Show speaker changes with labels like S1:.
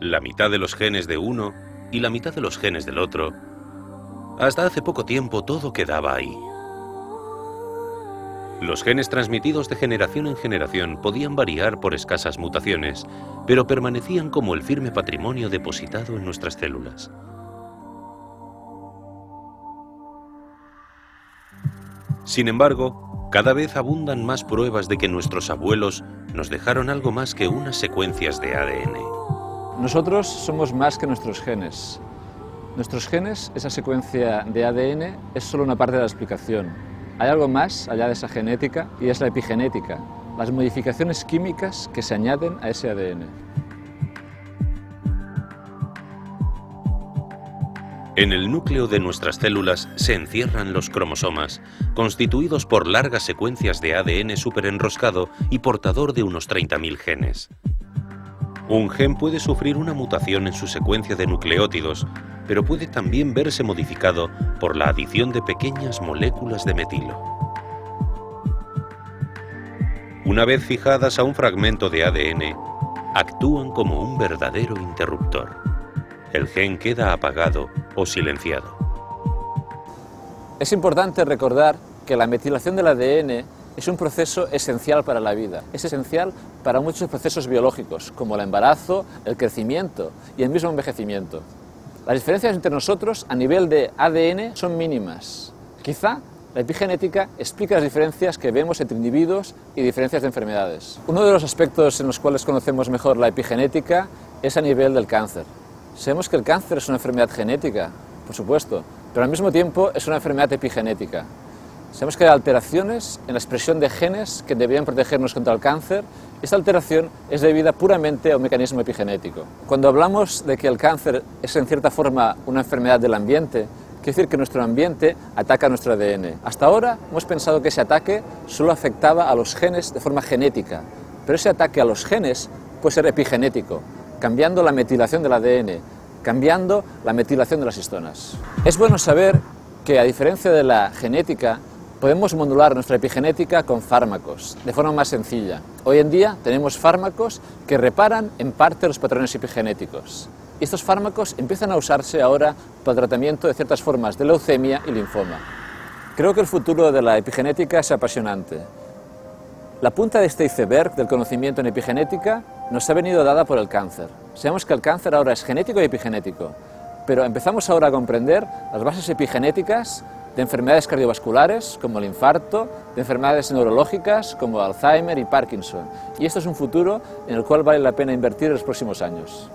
S1: la mitad de los genes de uno y la mitad de los genes del otro, hasta hace poco tiempo todo quedaba ahí. Los genes transmitidos de generación en generación podían variar por escasas mutaciones, pero permanecían como el firme patrimonio depositado en nuestras células. Sin embargo, cada vez abundan más pruebas de que nuestros abuelos nos dejaron algo más que unas secuencias de ADN.
S2: Nosotros somos más que nuestros genes. Nuestros genes, esa secuencia de ADN, es solo una parte de la explicación. Hay algo más allá de esa genética y es la epigenética, las modificaciones químicas que se añaden a ese ADN.
S1: En el núcleo de nuestras células se encierran los cromosomas, constituidos por largas secuencias de ADN superenroscado y portador de unos 30.000 genes. Un gen puede sufrir una mutación en su secuencia de nucleótidos, pero puede también verse modificado por la adición de pequeñas moléculas de metilo. Una vez fijadas a un fragmento de ADN, actúan como un verdadero interruptor. El gen queda apagado o silenciado.
S2: Es importante recordar que la metilación del ADN es un proceso esencial para la vida, es esencial para muchos procesos biológicos, como el embarazo, el crecimiento y el mismo envejecimiento. Las diferencias entre nosotros a nivel de ADN son mínimas. Quizá la epigenética explica las diferencias que vemos entre individuos y diferencias de enfermedades. Uno de los aspectos en los cuales conocemos mejor la epigenética es a nivel del cáncer. Sabemos que el cáncer es una enfermedad genética, por supuesto, pero al mismo tiempo es una enfermedad epigenética. Sabemos que hay alteraciones en la expresión de genes que deberían protegernos contra el cáncer. Esta alteración es debida puramente a un mecanismo epigenético. Cuando hablamos de que el cáncer es en cierta forma una enfermedad del ambiente, quiere decir que nuestro ambiente ataca nuestro ADN. Hasta ahora hemos pensado que ese ataque solo afectaba a los genes de forma genética, pero ese ataque a los genes puede ser epigenético, cambiando la metilación del ADN, cambiando la metilación de las histonas. Es bueno saber que a diferencia de la genética, Podemos modular nuestra epigenética con fármacos, de forma más sencilla. Hoy en día tenemos fármacos que reparan en parte los patrones epigenéticos. Y estos fármacos empiezan a usarse ahora para el tratamiento de ciertas formas de leucemia y linfoma. Creo que el futuro de la epigenética es apasionante. La punta de este iceberg del conocimiento en epigenética nos ha venido dada por el cáncer. Sabemos que el cáncer ahora es genético y epigenético, pero empezamos ahora a comprender las bases epigenéticas de enfermedades cardiovasculares como el infarto, de enfermedades neurológicas como Alzheimer y Parkinson. Y esto es un futuro en el cual vale la pena invertir en los próximos años.